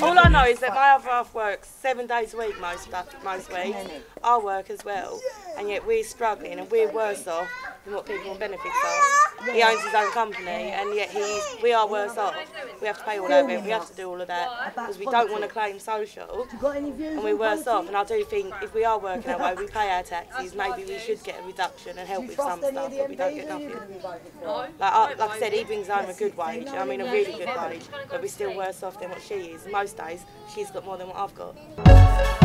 All I know is that my other half works seven days a week most uh, most weeks. I work as well, and yet we're struggling and we're worse off than what people on benefits are. He owns his own company, and yet he's we are worse off. We have to pay all of it. We have to do all of that because we don't want to claim social, and we're worse off. And I do think if we are working our way, we pay our taxes. Maybe we should get a reduction and help with some stuff, but we don't get nothing. Like I, like I said, he brings home a good wage. I mean, a really good wage, but we're still worse off than what she is. Most days, she's got more than what I've got.